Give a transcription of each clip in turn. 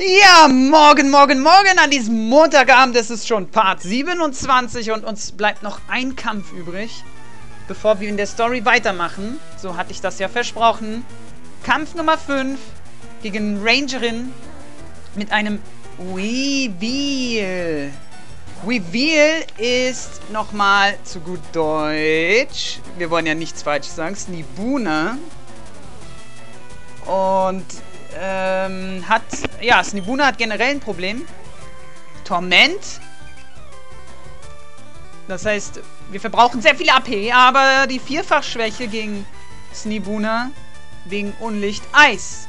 Ja, morgen, morgen, morgen an diesem Montagabend. Es ist schon Part 27 und uns bleibt noch ein Kampf übrig, bevor wir in der Story weitermachen. So hatte ich das ja versprochen. Kampf Nummer 5 gegen Rangerin mit einem Weevil. Weevil ist nochmal zu gut Deutsch. Wir wollen ja nichts falsch sagen. Snibuna. Und ähm, hat, ja, Snibuna hat generell ein Problem. Torment. Das heißt, wir verbrauchen sehr viel AP, aber die Vierfachschwäche gegen Snibuna wegen Unlicht Eis.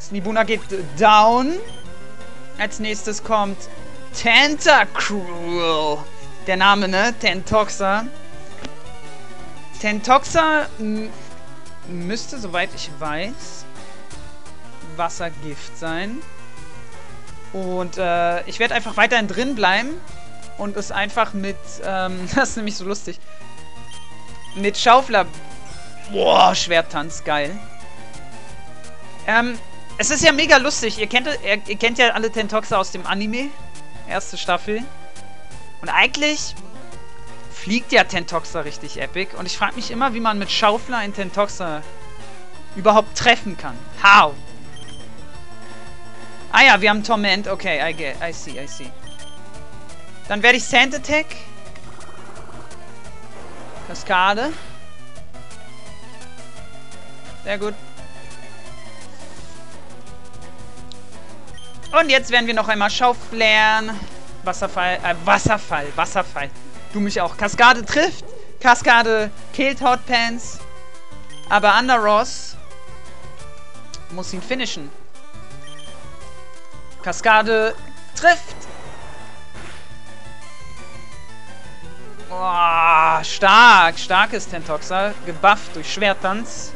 Snibuna geht down. Als nächstes kommt Tentacruel. Der Name, ne? Tentoxa. Tentoxa müsste, soweit ich weiß, Wassergift sein. Und äh, ich werde einfach weiterhin drin bleiben und es einfach mit, ähm, das ist nämlich so lustig, mit Schaufler, boah, Schwerttanz, geil. Ähm, es ist ja mega lustig, ihr kennt, ihr, kennt ja alle Tentoxa aus dem Anime, erste Staffel. Und eigentlich fliegt ja Tentoxa richtig epic. Und ich frage mich immer, wie man mit Schaufler in Tentoxa überhaupt treffen kann. How? Ah ja, wir haben Torment. Okay, I get, I see, I see. Dann werde ich Sand Attack. Kaskade. Sehr gut. Und jetzt werden wir noch einmal Schauflären. Wasserfall, äh, Wasserfall, Wasserfall. Du mich auch. Kaskade trifft. Kaskade killt Hotpants. Aber Underross muss ihn finishen. Kaskade trifft. Boah, stark. Starkes Tentoxa. Gebufft durch Schwertanz.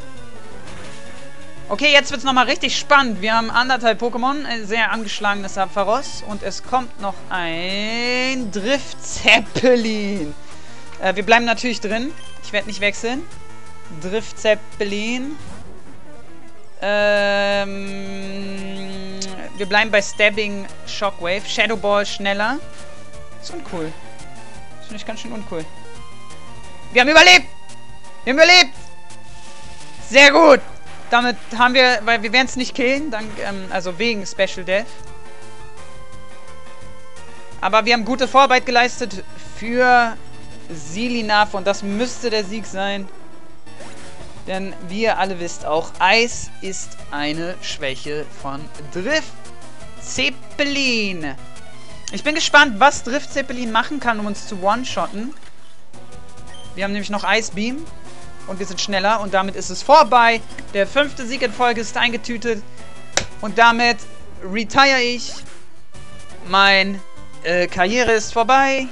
Okay, jetzt wird es nochmal richtig spannend. Wir haben anderthalb Pokémon. Ein sehr angeschlagenes Apharos. Und es kommt noch ein Drift-Zeppelin. Äh, wir bleiben natürlich drin. Ich werde nicht wechseln. Drift-Zeppelin. Ähm, wir bleiben bei Stabbing Shockwave. Shadow Ball schneller. ist uncool. Das finde ich ganz schön uncool. Wir haben überlebt! Wir haben überlebt! Sehr gut! Damit haben wir, weil wir werden es nicht killen, dank, ähm, also wegen Special Death. Aber wir haben gute Vorarbeit geleistet für Silinav und das müsste der Sieg sein. Denn wie ihr alle wisst auch, Eis ist eine Schwäche von Drift Zeppelin. Ich bin gespannt, was Drift Zeppelin machen kann, um uns zu one-shotten. Wir haben nämlich noch Eisbeam. Und wir sind schneller. Und damit ist es vorbei. Der fünfte Sieg in Folge ist eingetütet. Und damit retire ich. Mein äh, Karriere ist vorbei.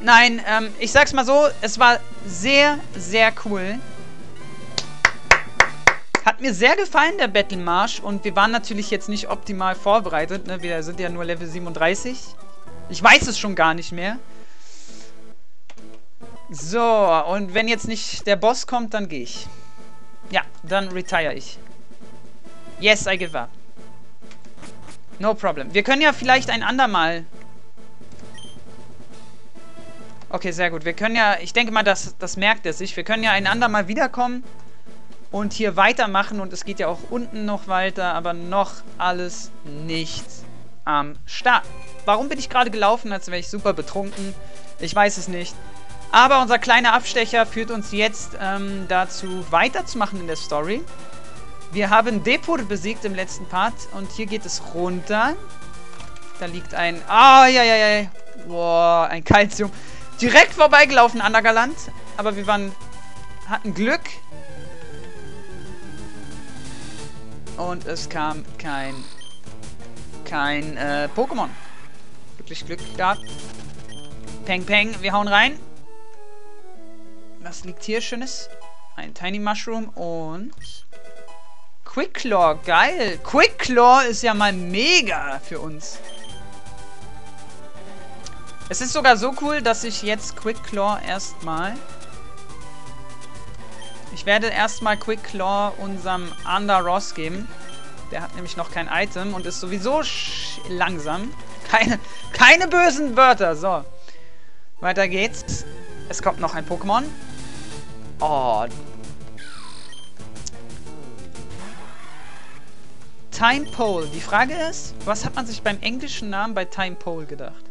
Nein, ähm, ich sag's mal so. Es war sehr, sehr cool. Mir sehr gefallen, der Battle Marsch. Und wir waren natürlich jetzt nicht optimal vorbereitet. Ne? Wir sind ja nur Level 37. Ich weiß es schon gar nicht mehr. So, und wenn jetzt nicht der Boss kommt, dann gehe ich. Ja, dann retire ich. Yes, I give up. No problem. Wir können ja vielleicht ein andermal... Okay, sehr gut. Wir können ja... Ich denke mal, das, das merkt er sich. Wir können ja ein andermal wiederkommen und hier weitermachen. Und es geht ja auch unten noch weiter, aber noch alles nicht am Start. Warum bin ich gerade gelaufen, als wäre ich super betrunken? Ich weiß es nicht. Aber unser kleiner Abstecher führt uns jetzt ähm, dazu, weiterzumachen in der Story. Wir haben Depot besiegt im letzten Part und hier geht es runter. Da liegt ein... Ah, ja, ja, ja. Boah, ein Calcium. Direkt vorbeigelaufen, Anagaland. Aber wir waren... hatten Glück. Und es kam kein... kein äh, Pokémon. Wirklich Glück gehabt. Peng, peng. Wir hauen rein. Was liegt hier Schönes? Ein Tiny Mushroom und... Quicklaw, geil. Quicklaw ist ja mal mega für uns. Es ist sogar so cool, dass ich jetzt Quicklaw erstmal... Ich werde erstmal Quicklaw unserem Under Ross geben. Der hat nämlich noch kein Item und ist sowieso langsam. Keine, keine bösen Wörter. So. Weiter geht's. Es kommt noch ein Pokémon. Oh. Time Pole. Die Frage ist, was hat man sich beim englischen Namen bei Time Pole gedacht?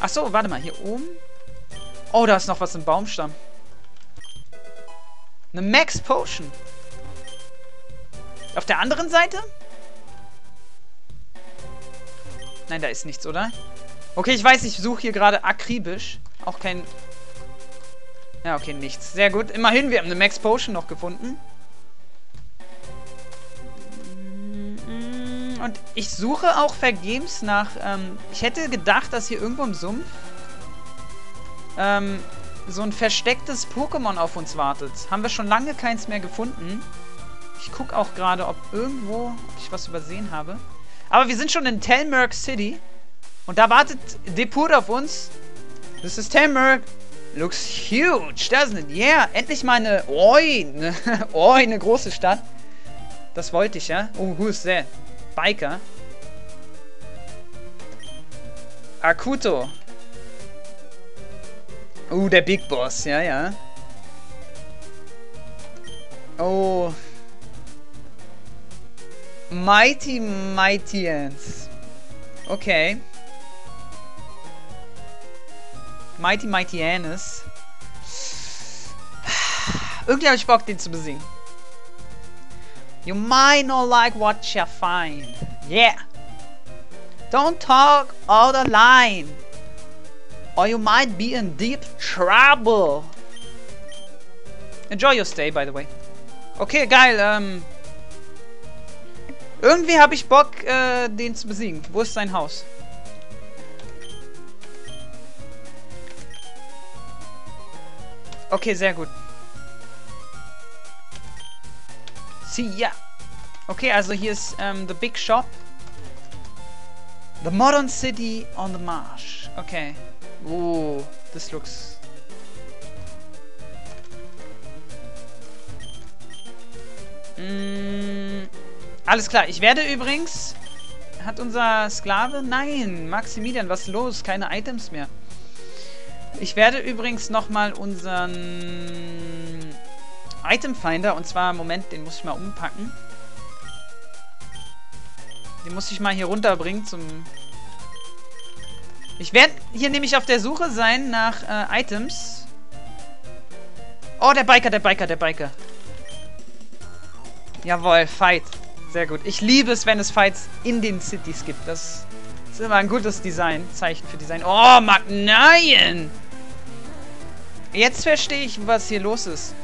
Achso, warte mal. Hier oben. Oh, da ist noch was im Baumstamm. Eine Max Potion. Auf der anderen Seite? Nein, da ist nichts, oder? Okay, ich weiß, ich suche hier gerade akribisch. Auch kein... Ja, okay, nichts. Sehr gut. Immerhin, wir haben eine Max Potion noch gefunden. Und ich suche auch vergebens nach... Ähm, ich hätte gedacht, dass hier irgendwo im Sumpf ähm, so ein verstecktes Pokémon auf uns wartet. Haben wir schon lange keins mehr gefunden. Ich gucke auch gerade, ob irgendwo ob ich was übersehen habe. Aber wir sind schon in Telmerk City. Und da wartet Depur auf uns. This is Telmerk. Looks huge, doesn't it? Yeah, endlich mal eine... Oi, eine, oi, eine große Stadt. Das wollte ich, ja? Oh, who is that? Biker. Akuto. Oh, der Big Boss, ja, ja. Oh. Mighty Mighty Ants. Okay. Mighty Mighty Ants. Irgendwie habe ich Bock, den zu besiegen. You might not like what you find. Yeah. Don't talk out of line. Or you might be in deep trouble. Enjoy your stay, by the way. Okay, geil. Ähm, irgendwie habe ich Bock, äh, den zu besiegen. Wo ist sein Haus? Okay, sehr gut. See ya. Okay, also hier ist ähm, The Big Shop. The Modern City on the Marsh. Okay. Oh, this looks... Mm, alles klar, ich werde übrigens... Hat unser Sklave? Nein, Maximilian, was ist los? Keine Items mehr. Ich werde übrigens nochmal unseren Item Finder, und zwar, Moment, den muss ich mal umpacken. Den muss ich mal hier runterbringen zum ich werde hier nämlich auf der Suche sein nach äh, Items. Oh, der Biker, der Biker, der Biker. Jawohl, Fight. Sehr gut. Ich liebe es, wenn es Fights in den Cities gibt. Das ist immer ein gutes Design. Zeichen für Design. Oh, Magnaien! Jetzt verstehe ich, was hier los ist.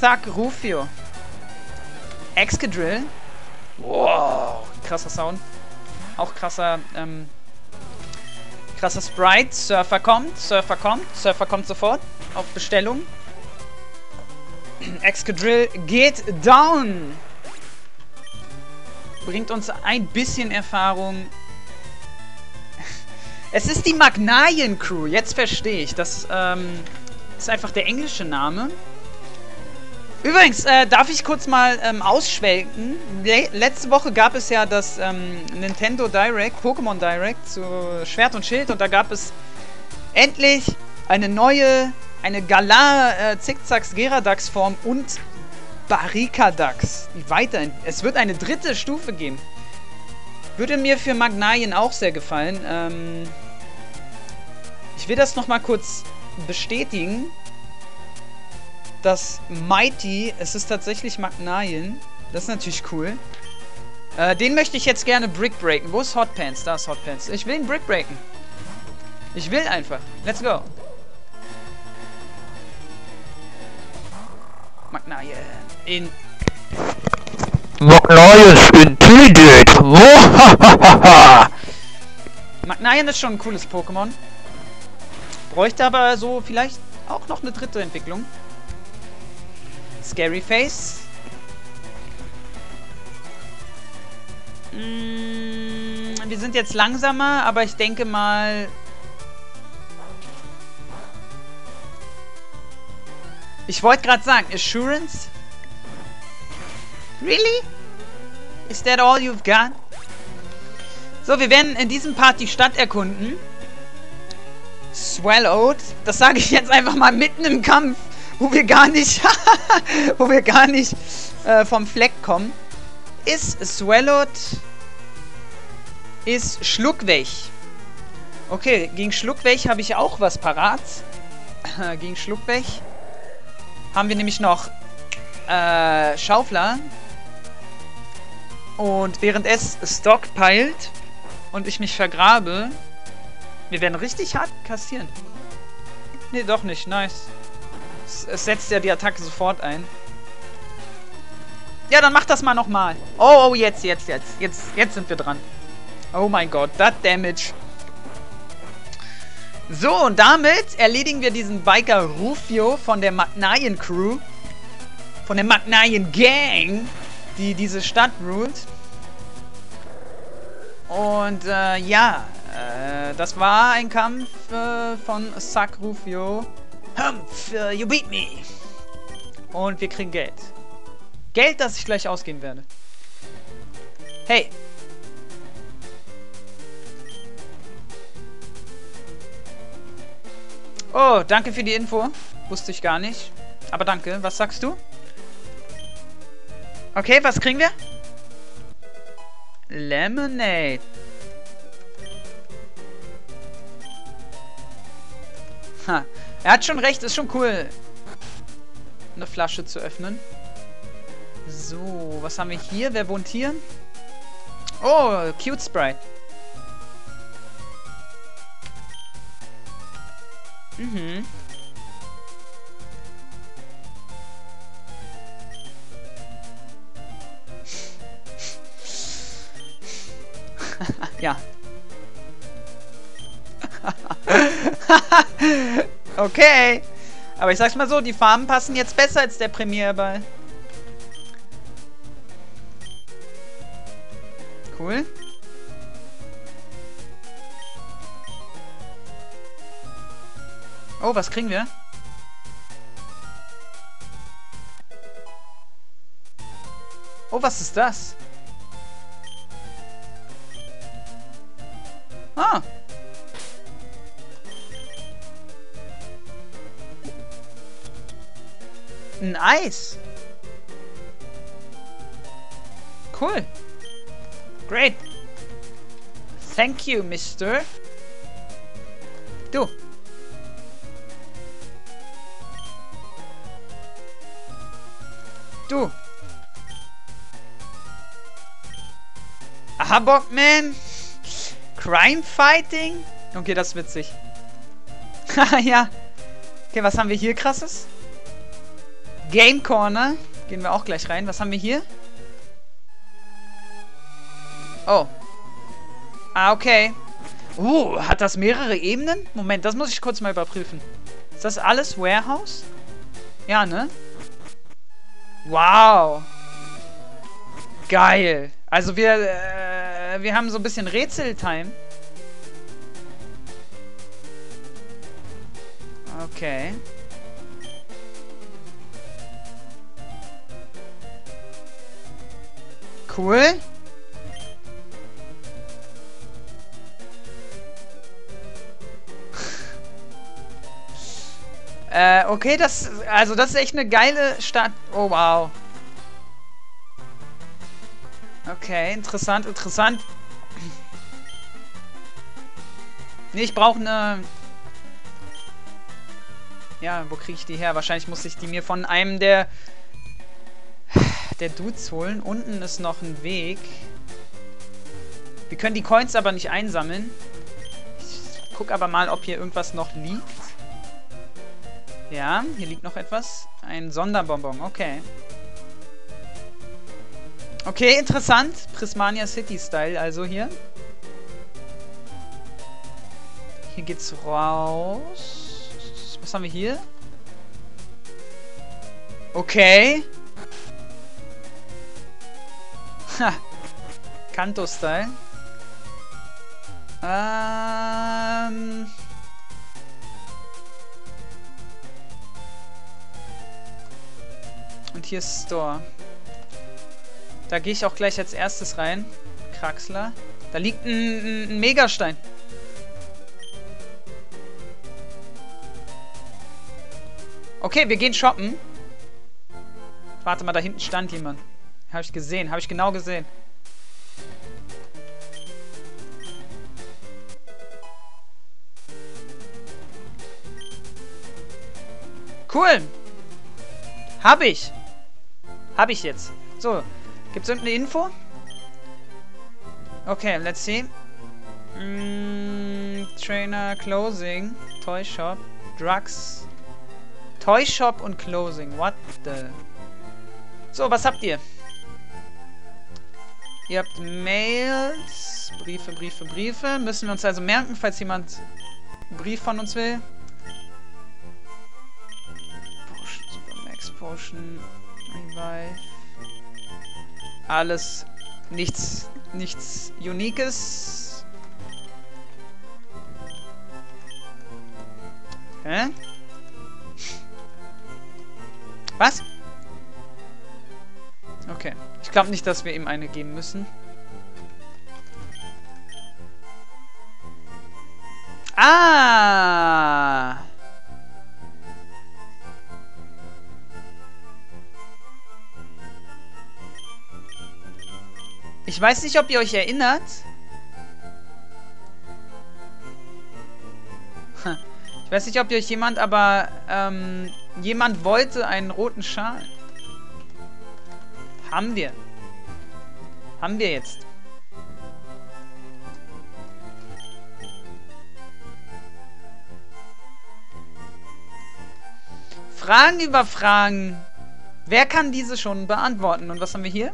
Thug Rufio. Excadrill. Wow, krasser Sound. Auch krasser, ähm, Krasser Sprite. Surfer kommt, Surfer kommt, Surfer kommt sofort. Auf Bestellung. Excadrill geht down. Bringt uns ein bisschen Erfahrung. Es ist die Magnalien Crew. Jetzt verstehe ich. Das ähm, ist einfach der englische Name. Übrigens, äh, darf ich kurz mal ähm, ausschwelgen. Le letzte Woche gab es ja das ähm, Nintendo Direct, Pokémon Direct zu Schwert und Schild und da gab es endlich eine neue, eine Galar äh, Zickzacks Geradax Form und Barricadax. Weiterhin. Es wird eine dritte Stufe geben. Würde mir für Magnalien auch sehr gefallen. Ähm, ich will das nochmal kurz bestätigen das Mighty, es ist tatsächlich Magnalien. Das ist natürlich cool. Äh, den möchte ich jetzt gerne Brick breaken. Wo ist Hot Pants? Da ist Hot Pants. Ich will ihn Brick breaken. Ich will einfach. Let's go. Magnalien. In. Magnalien intelligent. Magnalien ist schon ein cooles Pokémon. Bräuchte aber so vielleicht auch noch eine dritte Entwicklung. Scary Face. Mm, wir sind jetzt langsamer, aber ich denke mal... Ich wollte gerade sagen, Assurance? Really? Is that all you've got? So, wir werden in diesem Part die Stadt erkunden. Swallowed. Das sage ich jetzt einfach mal mitten im Kampf, wo wir gar nicht, wo wir gar nicht äh, vom Fleck kommen. Ist Swallowed ist Schluckweg. Okay, gegen Schluckweg habe ich auch was parat. gegen Schluckweg haben wir nämlich noch äh, Schaufler. Und während es stockpilt und ich mich vergrabe, wir werden richtig hart kassieren. Nee, doch nicht. Nice. Es, es setzt ja die Attacke sofort ein. Ja, dann mach das mal nochmal. Oh, oh, jetzt, jetzt, jetzt. Jetzt, jetzt sind wir dran. Oh mein Gott, das Damage. So, und damit erledigen wir diesen Biker Rufio von der Magnaien Crew. Von der Magnaien Gang, die diese Stadt rult. Und äh, ja, äh, das war ein Kampf äh, von Sack Rufio. Humph, uh, you beat me. Und wir kriegen Geld. Geld, das ich gleich ausgeben werde. Hey, Oh, danke für die Info. Wusste ich gar nicht. Aber danke. Was sagst du? Okay, was kriegen wir? Lemonade. Ha. Er hat schon recht. Ist schon cool, eine Flasche zu öffnen. So, was haben wir hier? Wer wohnt hier? Oh, Cute Sprite. Mhm. ja. okay. Aber ich sag's mal so, die Farben passen jetzt besser als der Premierball. Cool. Oh, was kriegen wir? Oh, was ist das? Ah. Ein Eis. Cool. Great. Thank you, Mister. Du. Du. Habokman. Crime Fighting. Okay, das ist witzig. ja. Okay, was haben wir hier krasses? Game Corner. Gehen wir auch gleich rein. Was haben wir hier? Oh. Ah, okay. Uh, hat das mehrere Ebenen? Moment, das muss ich kurz mal überprüfen. Ist das alles Warehouse? Ja, ne? Wow. Geil. Also wir, äh, wir haben so ein bisschen Rätseltime. Okay. Cool. Äh, okay, das, also das ist echt eine geile Stadt. Oh, wow. Okay, interessant, interessant. Nee, ich brauche eine... Ja, wo kriege ich die her? Wahrscheinlich muss ich die mir von einem der... Der Dudes holen. Unten ist noch ein Weg. Wir können die Coins aber nicht einsammeln. Ich guck aber mal, ob hier irgendwas noch liegt. Ja, hier liegt noch etwas. Ein Sonderbonbon, okay. Okay, interessant. Prismania City Style also hier. Hier geht's raus. Was haben wir hier? Okay. Kanto-Style. Ähm... Und hier ist Store. Da gehe ich auch gleich als erstes rein. Kraxler. Da liegt ein, ein Megastein. Okay, wir gehen shoppen. Warte mal, da hinten stand jemand. Habe ich gesehen, habe ich genau gesehen. Cool. Hab ich. Hab ich jetzt. So. Gibt's irgendeine Info? Okay, let's see. Mm, Trainer, Closing, Toy Shop, Drugs. Toy Shop und Closing. What the... So, was habt ihr? Ihr habt Mails, Briefe, Briefe, Briefe. Müssen wir uns also merken, falls jemand einen Brief von uns will. Potion, Super Max Potion, Revive. Alles nichts, nichts Uniques. Hä? Was? Okay. Ich glaube nicht, dass wir ihm eine geben müssen. Ah! Ich weiß nicht, ob ihr euch erinnert. Ich weiß nicht, ob ihr euch jemand, aber ähm, jemand wollte einen roten Schal. Haben wir. Haben wir jetzt. Fragen über Fragen. Wer kann diese schon beantworten? Und was haben wir hier?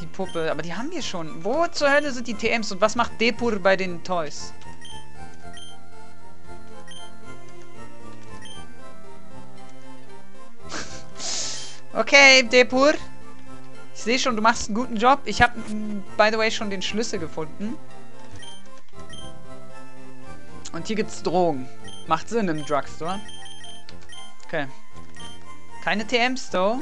Die Puppe. Aber die haben wir schon. Wo zur Hölle sind die TMs? Und was macht Depur bei den Toys? okay, Depur. Ich sehe schon, du machst einen guten Job. Ich habe, by the way, schon den Schlüssel gefunden. Und hier gibt's Drogen. Macht Sinn im Drugstore. Okay. Keine TMs, though.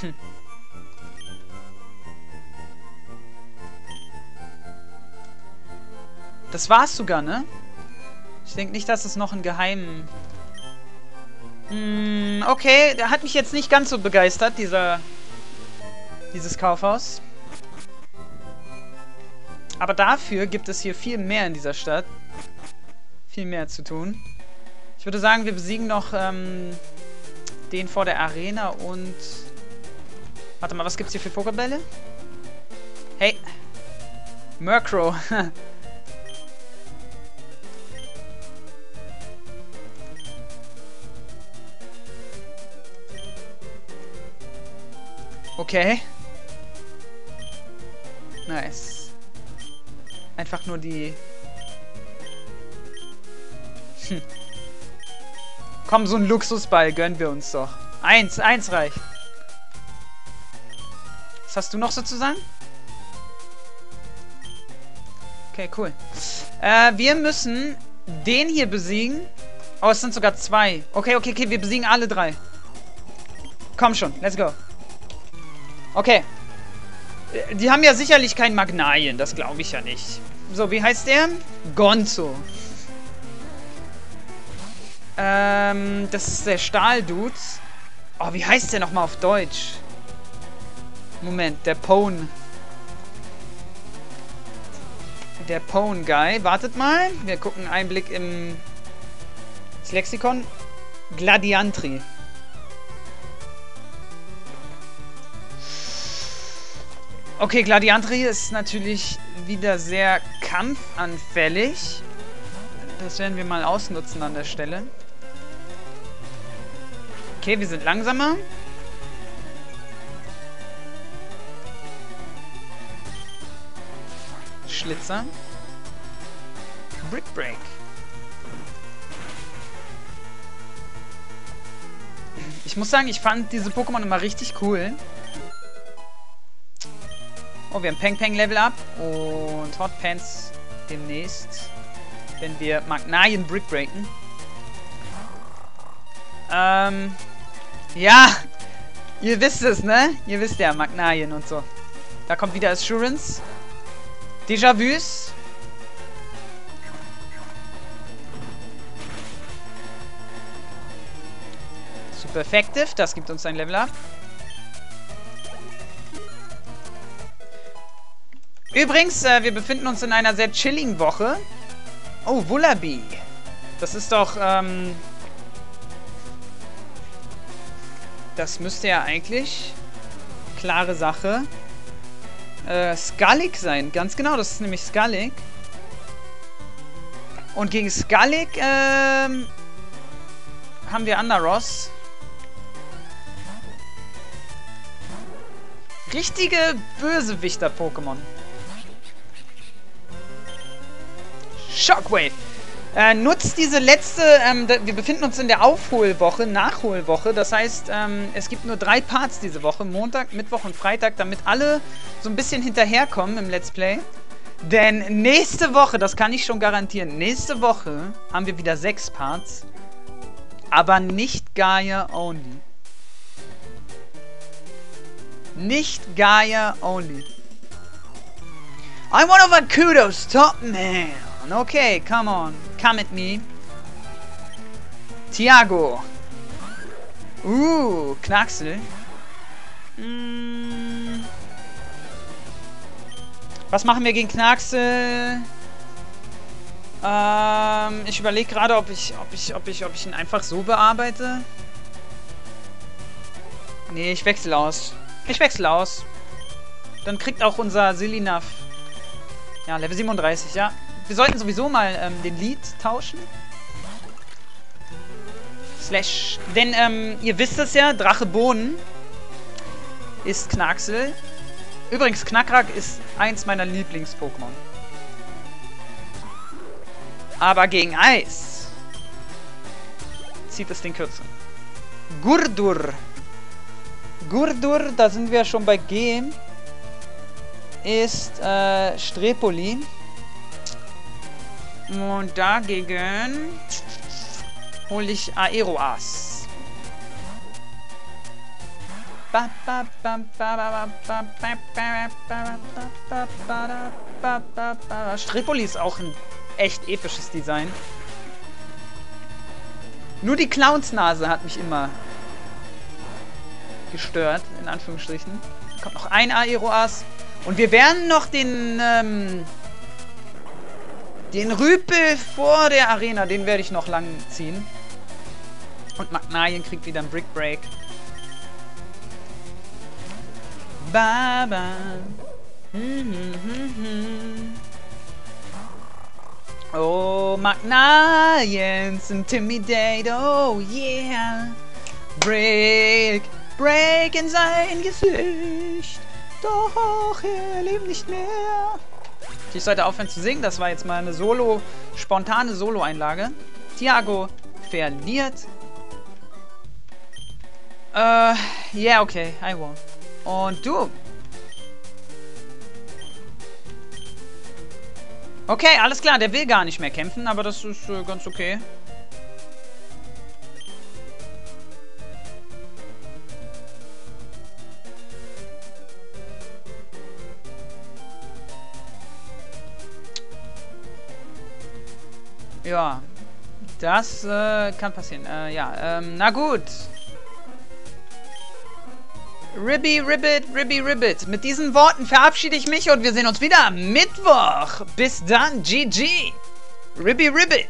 Hm. Das war's sogar, ne? Ich denke nicht, dass es noch einen geheimen... Hm, okay, der hat mich jetzt nicht ganz so begeistert, dieser... Dieses Kaufhaus. Aber dafür gibt es hier viel mehr in dieser Stadt. Viel mehr zu tun. Ich würde sagen, wir besiegen noch ähm, den vor der Arena und... Warte mal, was gibt's hier für Pokebälle? Hey. Murkrow. okay. Nice. Einfach nur die... Hm. Komm, so ein Luxusball gönnen wir uns doch. Eins, eins reicht. Was hast du noch sozusagen? Okay, cool. Äh, wir müssen den hier besiegen. Oh, es sind sogar zwei. Okay, okay, okay, wir besiegen alle drei. Komm schon, let's go. Okay. Die haben ja sicherlich kein Magnalien, das glaube ich ja nicht. So, wie heißt der? Gonzo. Ähm, das ist der Stahldude. Oh, wie heißt der nochmal auf Deutsch? Moment, der Pone. Der Pone Guy. Wartet mal. Wir gucken einen Blick im das Lexikon. Gladiantri. Okay, Gladiantri ist natürlich wieder sehr kampfanfällig. Das werden wir mal ausnutzen an der Stelle. Okay, wir sind langsamer. Schlitzer. Brick Break. Ich muss sagen, ich fand diese Pokémon immer richtig cool. Oh, wir haben Peng Peng Level Up und Hot Pants demnächst, wenn wir Magnalien Brick breaken. Ähm, ja, ihr wisst es, ne? Ihr wisst ja, Magnalien und so. Da kommt wieder Assurance. Déjà-vus. Super effective, das gibt uns ein Level Up. Übrigens, äh, wir befinden uns in einer sehr chilligen Woche. Oh, Wullaby. Das ist doch, ähm... Das müsste ja eigentlich... Klare Sache. Äh, Skullig sein. Ganz genau, das ist nämlich Skullig. Und gegen Skullig, ähm... Haben wir Andaros. Richtige Bösewichter-Pokémon. Shockwave. Äh, nutzt diese letzte, ähm, wir befinden uns in der Aufholwoche, Nachholwoche. Das heißt, ähm, es gibt nur drei Parts diese Woche, Montag, Mittwoch und Freitag, damit alle so ein bisschen hinterherkommen im Let's Play. Denn nächste Woche, das kann ich schon garantieren, nächste Woche haben wir wieder sechs Parts. Aber nicht Gaia only. Nicht Gaia only. I'm one of Akudo's top man. Okay, come on. Come at me. Tiago. Uh, Knacksel. Hm. Was machen wir gegen Knacksel? Ähm, ich überlege gerade, ob ich, ob ich, ob ich, ob ich ihn einfach so bearbeite. Nee, ich wechsle aus. Ich wechsle aus. Dann kriegt auch unser Silinaf. Ja, Level 37, ja. Wir sollten sowieso mal ähm, den Lead tauschen. Slash. Denn, ähm, ihr wisst es ja, Drache Bohnen ist Knacksel. Übrigens, Knackrak ist eins meiner Lieblings-Pokémon. Aber gegen Eis zieht es den Kürzel. Gurdur. Gurdur, da sind wir schon bei G. Ist äh, Strepolin. Und dagegen hole ich Aeroas. Stripoli ist auch ein echt episches Design. Nur die Clownsnase hat mich immer gestört, in Anführungsstrichen. Kommt noch ein Aeroas. Und wir werden noch den, ähm, den Rüpel vor der Arena, den werde ich noch lang ziehen. Und Magnalien kriegt wieder einen Brick Break. Baba. Oh, Magnaliens intimidate, oh yeah. Break, break in sein Gesicht. Doch er lebt nicht mehr. Ich sollte aufhören zu singen. Das war jetzt mal eine Solo, spontane Solo-Einlage. Thiago verliert. Äh, ja, yeah, okay. I won. Und du? Okay, alles klar. Der will gar nicht mehr kämpfen, aber das ist äh, ganz okay. Ja, das äh, kann passieren. Äh, ja, ähm, na gut. Ribby Ribbit, Ribby Ribbit. Mit diesen Worten verabschiede ich mich und wir sehen uns wieder Mittwoch. Bis dann, GG. Ribby Ribbit.